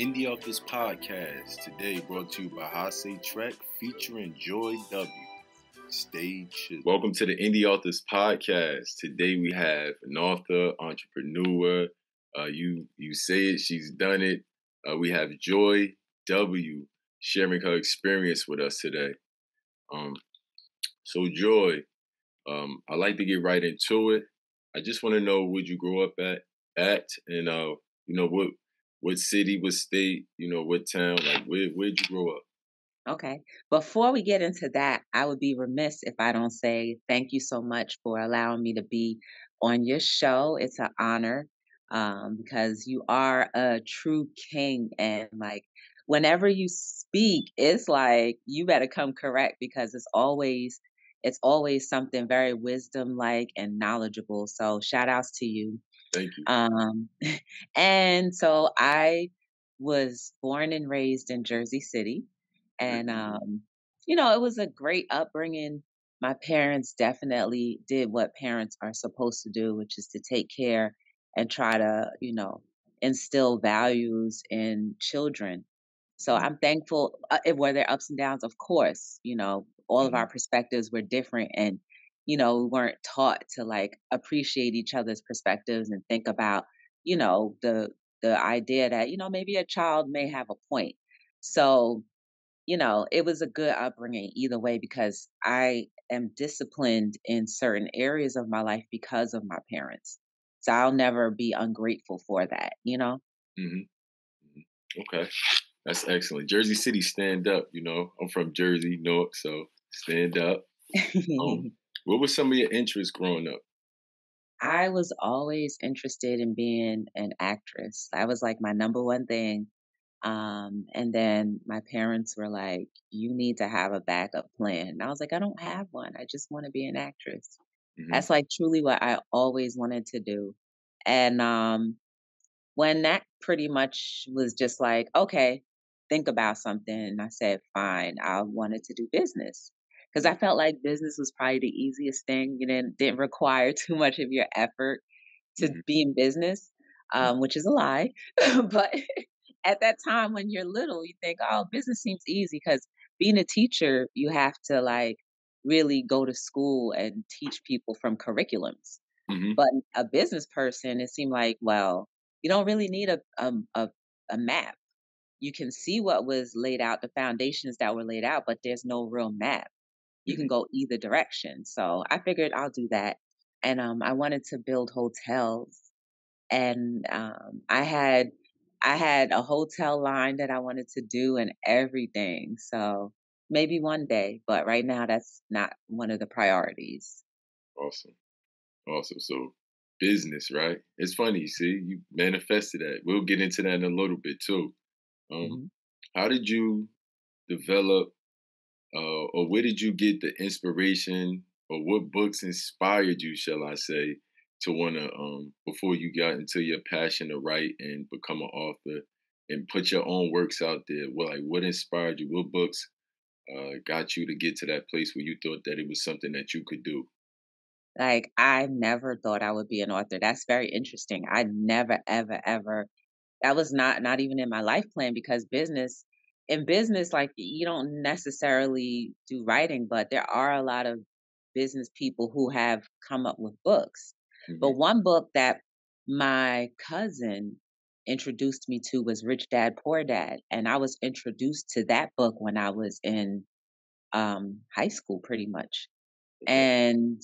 Indy Authors Podcast, today brought to you by Hase Trek featuring Joy W. Chill. Welcome to the Indy Authors Podcast. Today we have an author, entrepreneur. Uh, you you say it, she's done it. Uh, we have Joy W. sharing her experience with us today. Um, so Joy, um, I like to get right into it. I just want to know where you grew up at, at, and uh, you know what what city, what state, you know, what town, like where where'd you grow up? Okay. Before we get into that, I would be remiss if I don't say thank you so much for allowing me to be on your show. It's an honor um, because you are a true king. And like, whenever you speak, it's like you better come correct because it's always it's always something very wisdom like and knowledgeable. So shout outs to you. Thank you. Um, and so I was born and raised in Jersey City. And, Mm-hmm. um, you know, it was a great upbringing. My parents definitely did what parents are supposed to do, which is to take care and try to, you know, instill values in children. So Mhm. I'm thankful. Uh, it- were there ups and downs? Of course, you know, all of Mhm. our perspectives were different, and you know, we weren't taught to like appreciate each other's perspectives and think about, you know, the the idea that you know maybe a child may have a point. So you know, it was a good upbringing either way because I am disciplined in certain areas of my life because of my parents. So I'll never be ungrateful for that, you know? hmm Okay, that's excellent. Jersey City, stand up. You know, I'm from Jersey, Newark, so stand up. Um, what were some of your interests growing up? I was always interested in being an actress. That was like my number one thing. Um, and then my parents were like, you need to have a backup plan. And I was like, I don't have one. I just want to be an actress. hmm That's like truly what I always wanted to do. And um, when that pretty much was just like, okay, think about something. I said, fine, I wanted to do business because I felt like business was probably the easiest thing. You didn't, didn't require too much of your effort to hmm be in business, um, which is a lie. but at that time when you're little, you think, oh, business seems easy because being a teacher, you have to like really go to school and teach people from curriculums. hmm But a business person, it seemed like, well, you don't really need a um, a a map. You can see what was laid out, the foundations that were laid out, but there's no real map. You can go either direction. So I figured I'll do that. And um, I wanted to build hotels, and um, I had I had a hotel line that I wanted to do and everything. So maybe one day, but right now that's not one of the priorities. Awesome, awesome. So business, right? It's funny. See, you manifested that. We'll get into that in a little bit too. Um, Mhm. how did you develop, uh, or where did you get the inspiration, or what books inspired you, shall I say, to want to, um, before you got into your passion to write and become an author and put your own works out there? What, like, what inspired you? What books uh, got you to get to that place where you thought that it was something that you could do? Like I never thought I would be an author. That's very interesting. I never, ever, ever. That was not not even in my life plan because business in business, like you don't necessarily do writing, but there are a lot of business people who have come up with books. But hmm one book that my cousin introduced me to was Rich Dad Poor Dad. And I was introduced to that book when I was in um, high school, pretty much. And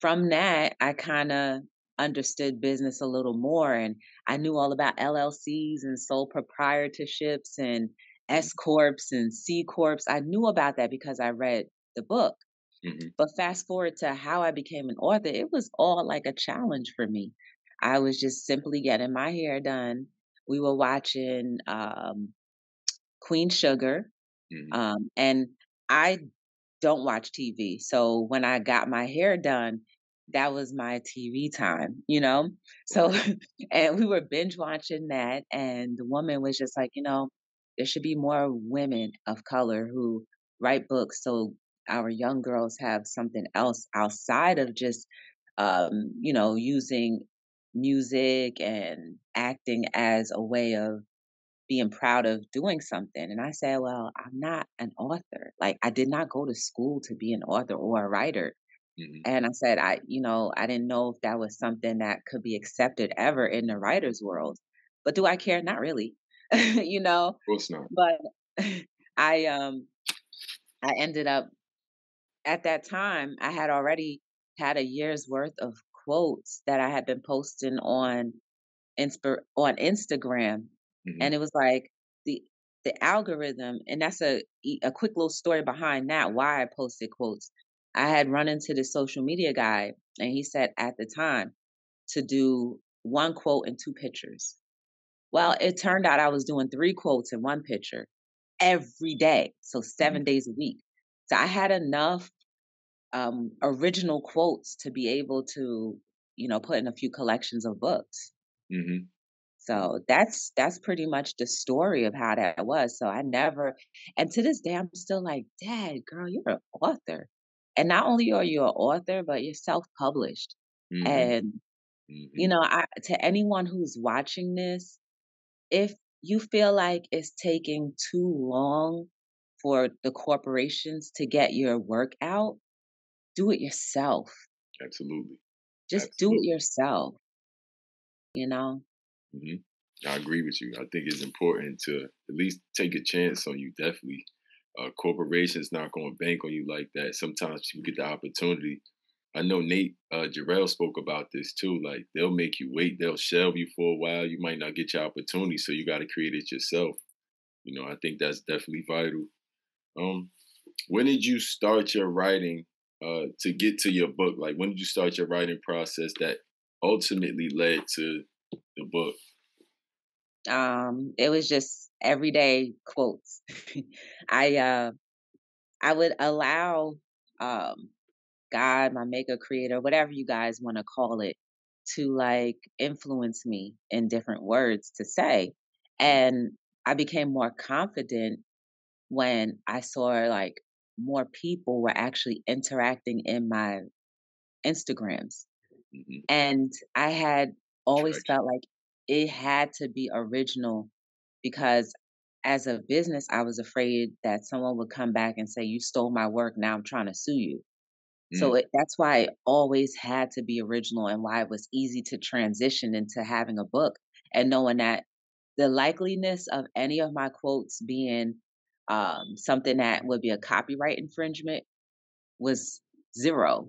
from that, I kind of understood business a little more and I knew all about LLCs and sole proprietorships and S corps and C corps. I knew about that because I read the book. hmm But fast forward to how I became an author, it was all like a challenge for me. I was just simply getting my hair done. We were watching um, Queen Sugar, hmm um, and I don't watch TV. So when I got my hair done, that was my TV time, you know? So, and we were binge watching that. And the woman was just like, you know, there should be more women of color who write books so our young girls have something else outside of just, um, you know, using music and acting as a way of being proud of doing something. And I said, well, I'm not an author. Like I did not go to school to be an author or a writer. Mm-hmm. And I said, I, you know, I didn't know if that was something that could be accepted ever in the writer's world. But do I care? Not really. you know? Of course not. But I um I ended up at that time I had already had a year's worth of quotes that I had been posting on Inspir- on Instagram mm-hmm. and it was like the the algorithm and that's a a quick little story behind that why I posted quotes I had run into the social media guy, and he said at the time to do one quote and two pictures. Well, it turned out I was doing three quotes in one picture every day, so 7 mm-hmm. days a week. So I had enough um, original quotes to be able to, you know, put in a few collections of books. Mm-hmm. So that's that's pretty much the story of how that was. So I never, and to this day, I'm still like, Dad, girl, you're an author and not only are you an author, but you're self-published. Mm-hmm. And mm-hmm. you know, I, to anyone who's watching this, if you feel like it's taking too long for the corporations to get your work out, do it yourself. Absolutely. Just Absolutely. do it yourself. You know? Mm-hmm. I agree with you. I think it's important to at least take a chance on you, definitely uh, corporations not going to bank on you like that. Sometimes people get the opportunity. I know Nate uh, Jarrell spoke about this too. Like they'll make you wait, they'll shelve you for a while. You might not get your opportunity, so you got to create it yourself. You know, I think that's definitely vital. Um, when did you start your writing uh, to get to your book? Like when did you start your writing process that ultimately led to the book? Um, it was just everyday quotes. I uh I would allow um God, my maker creator, whatever you guys want to call it, to like influence me in different words to say. And I became more confident when I saw like more people were actually interacting in my Instagrams. Mm-hmm. And I had always felt like it had to be original because as a business, I was afraid that someone would come back and say, You stole my work. Now I'm trying to sue you. Mm. So it, that's why it always had to be original and why it was easy to transition into having a book and knowing that the likeliness of any of my quotes being um, something that would be a copyright infringement was zero.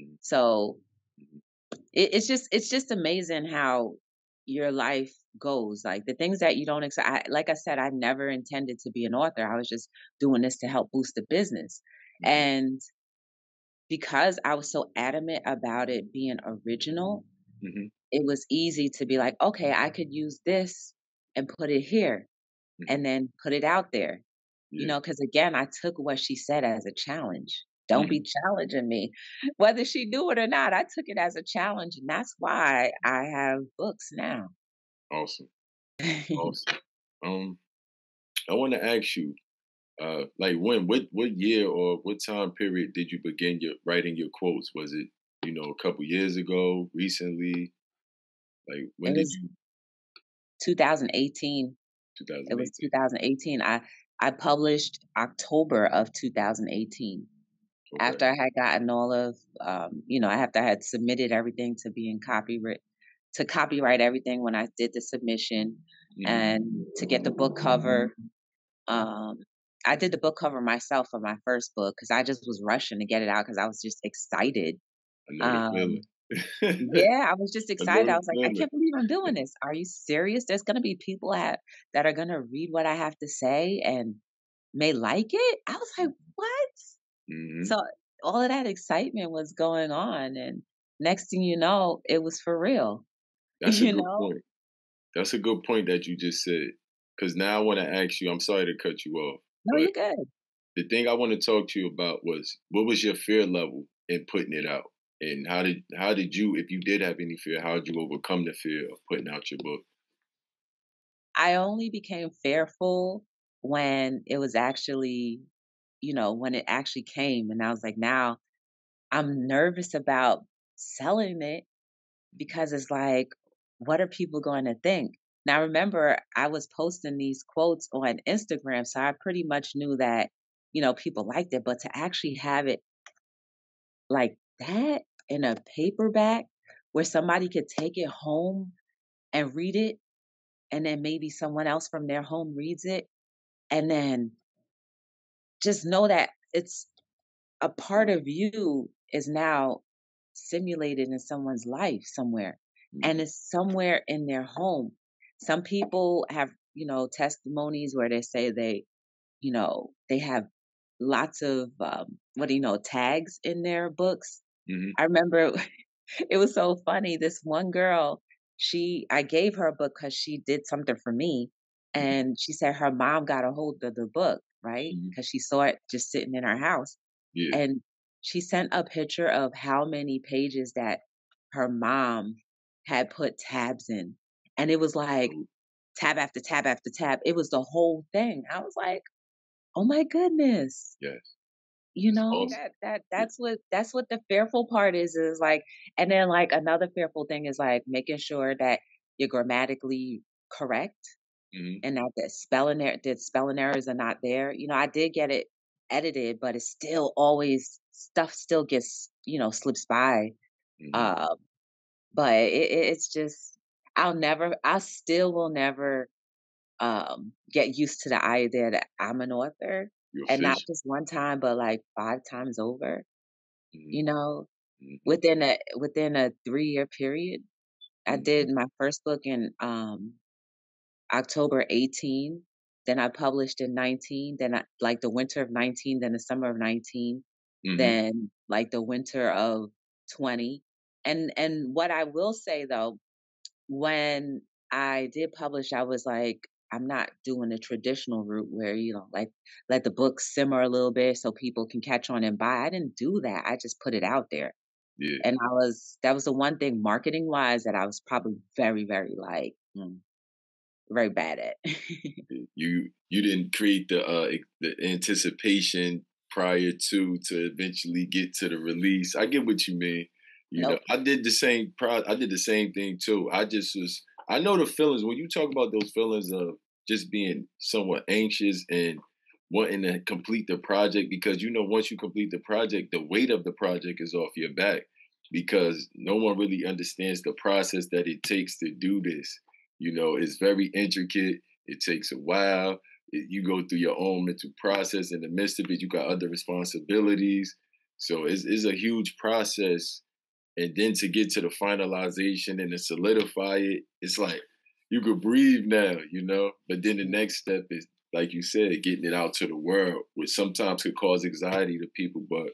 Mm. So mm-hmm. it, it's just it's just amazing how your life goes like the things that you don't expect like i said i never intended to be an author i was just doing this to help boost the business mm-hmm. and because i was so adamant about it being original mm-hmm. it was easy to be like okay i could use this and put it here mm-hmm. and then put it out there yeah. you know because again i took what she said as a challenge don't be mm-hmm. challenging me. Whether she knew it or not, I took it as a challenge. And that's why I have books now. Awesome. Awesome. um, I want to ask you, uh, like when, what, what year or what time period did you begin your writing your quotes? Was it, you know, a couple years ago, recently? Like when did you? 2018. 2018. It was 2018. I I published October of 2018. Okay. After I had gotten all of, um, you know, after I had submitted everything to be in copyright, to copyright everything when I did the submission, mm-hmm. and to get the book cover. Um, I did the book cover myself for my first book because I just was rushing to get it out because I was just excited. Um, yeah, I was just excited. I, I was like. I can't believe I'm doing this. Are you serious? There's going to be people have, that are going to read what I have to say and may like it. I was like, what? Mm-hmm. So all of that excitement was going on. And next thing you know, it was for real. That's a good know? point. That's a good point that you just said. Because now I want to ask you, I'm sorry to cut you off. No, you're good. The thing I want to talk to you about was what was your fear level in putting it out? And how did how did you, if you did have any fear, how did you overcome the fear of putting out your book? I only became fearful when it was actually you know, when it actually came. And I was like, now I'm nervous about selling it because it's like, what are people going to think? Now, remember, I was posting these quotes on Instagram, so I pretty much knew that, you know, people liked it, but to actually have it like that in a paperback where somebody could take it home and read it, and then maybe someone else from their home reads it, and then just know that it's a part of you is now simulated in someone's life somewhere mm-hmm. and it's somewhere in their home some people have you know testimonies where they say they you know they have lots of um, what do you know tags in their books mm-hmm. i remember it was so funny this one girl she i gave her a book because she did something for me mm-hmm. and she said her mom got a hold of the book right because mm-hmm. she saw it just sitting in her house yeah. and she sent a picture of how many pages that her mom had put tabs in and it was like tab after tab after tab. It was the whole thing. I was like, oh my goodness. Yes. You know, awesome. that that that's what that's what the fearful part is, is like and then like another fearful thing is like making sure that you're grammatically correct mm-hmm. and that the spelling er- that spelling errors are not there. You know, I did get it edited, but it's still always stuff still gets, you know, slips by. Mm-hmm. Uh, but it, it's just I'll never, I still will never um, get used to the idea that I'm an author and not just one time, but like five times over. Mm-hmm. You know, mm-hmm. within a within a three year period, I mm-hmm. did my first book in um, October 18. Then I published in 19. Then I, like the winter of 19. Then the summer of 19. Mm-hmm. Then like the winter of 20. And and what I will say though, when I did publish, I was like, I'm not doing the traditional route where, you know, like let the book simmer a little bit so people can catch on and buy. I didn't do that. I just put it out there. Yeah. And I was, that was the one thing marketing wise that I was probably very, very like, mm, very bad at. you, you didn't create the, uh, the anticipation prior to, to eventually get to the release. I get what you mean. You nope. know, I did the same. Pro- I did the same thing too. I just was. I know the feelings when you talk about those feelings of just being somewhat anxious and wanting to complete the project because you know once you complete the project, the weight of the project is off your back because no one really understands the process that it takes to do this. You know, it's very intricate. It takes a while. It, you go through your own mental process in the midst of it. You got other responsibilities, so it's, it's a huge process and then to get to the finalization and to solidify it, it's like you could breathe now, you know. But then the next step is, like you said, getting it out to the world, which sometimes could cause anxiety to people. But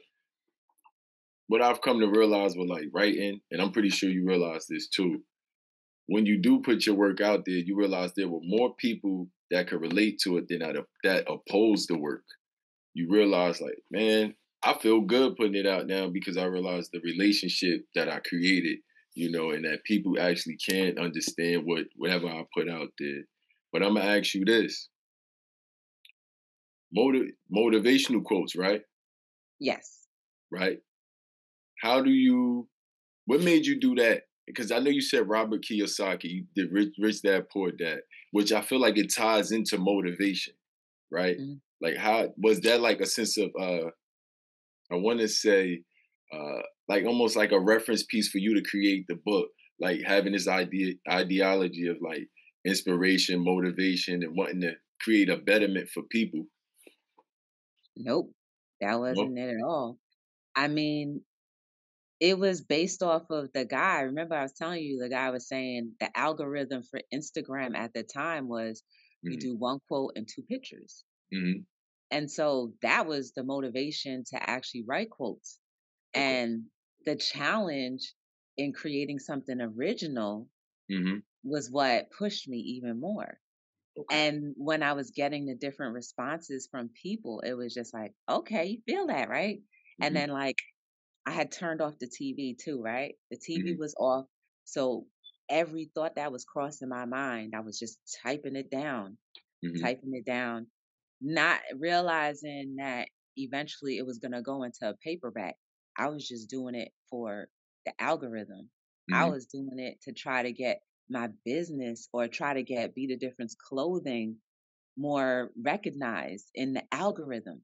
what I've come to realize with like writing, and I'm pretty sure you realize this too, when you do put your work out there, you realize there were more people that could relate to it than that, that oppose the work. You realize, like, man, I feel good putting it out now because I realize the relationship that I created, you know, and that people actually can't understand what whatever I put out there. But I'm gonna ask you this: Motiv- motivational quotes, right? Yes. Right. How do you? What made you do that? Because I know you said Robert Kiyosaki, you did Rich, Rich Dad Poor Dad, which I feel like it ties into motivation, right? Mm-hmm. Like how was that like a sense of uh I want to say, uh, like almost like a reference piece for you to create the book, like having this idea ideology of like inspiration, motivation, and wanting to create a betterment for people. Nope, that wasn't nope. it at all. I mean, it was based off of the guy. Remember, I was telling you the guy was saying the algorithm for Instagram at the time was mm-hmm. you do one quote and two pictures. Mm-hmm. And so that was the motivation to actually write quotes. And the challenge in creating something original mm-hmm. was what pushed me even more. Okay. And when I was getting the different responses from people, it was just like, okay, you feel that, right? Mm-hmm. And then, like, I had turned off the TV too, right? The TV mm-hmm. was off. So every thought that was crossing my mind, I was just typing it down, mm-hmm. typing it down not realizing that eventually it was going to go into a paperback. I was just doing it for the algorithm. Mm-hmm. I was doing it to try to get my business or try to get Be the Difference clothing more recognized in the algorithm.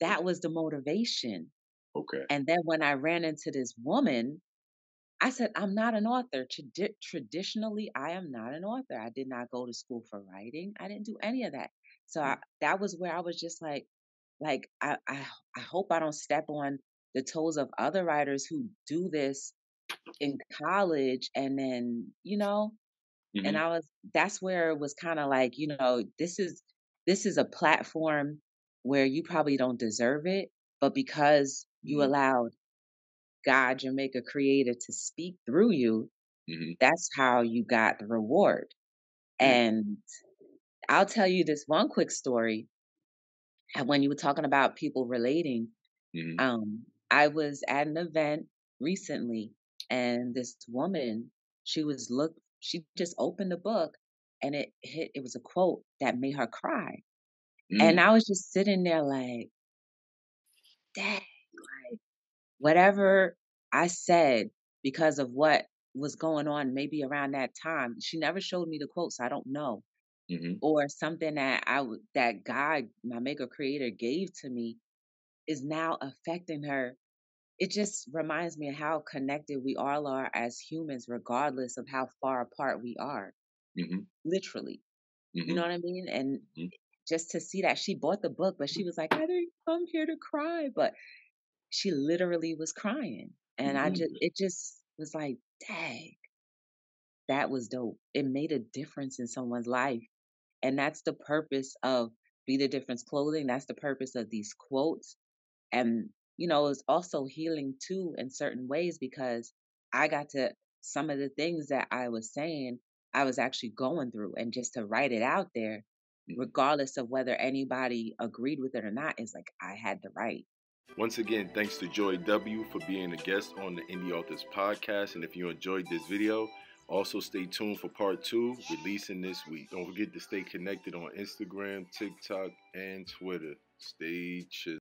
That was the motivation. Okay. And then when I ran into this woman, I said, I'm not an author. Tradi- traditionally, I am not an author. I did not go to school for writing. I didn't do any of that. So I, that was where I was just like, like I, I, I hope I don't step on the toes of other writers who do this in college and then you know mm-hmm. and i was that's where it was kind of like you know this is this is a platform where you probably don't deserve it but because you mm-hmm. allowed god maker creator to speak through you mm-hmm. that's how you got the reward and i'll tell you this one quick story when you were talking about people relating mm-hmm. um i was at an event recently and this woman she was look she just opened the book and it hit it was a quote that made her cry mm. and i was just sitting there like dang like whatever i said because of what was going on maybe around that time she never showed me the quote so i don't know mm-hmm. or something that i that god my maker creator gave to me is now affecting her it just reminds me of how connected we all are as humans, regardless of how far apart we are. Mm-hmm. Literally. Mm-hmm. You know what I mean? And mm-hmm. just to see that she bought the book, but she was like, I didn't come here to cry. But she literally was crying. And I just, mm-hmm. it just was like, dang, that was dope. It made a difference in someone's life. And that's the purpose of Be the Difference Clothing. That's the purpose of these quotes. And you know, it's also healing too in certain ways because I got to some of the things that I was saying, I was actually going through, and just to write it out there, regardless of whether anybody agreed with it or not, is like I had the right. Once again, thanks to Joy W for being a guest on the Indy Authors podcast. And if you enjoyed this video, also stay tuned for part two, releasing this week. Don't forget to stay connected on Instagram, TikTok, and Twitter. Stay chill.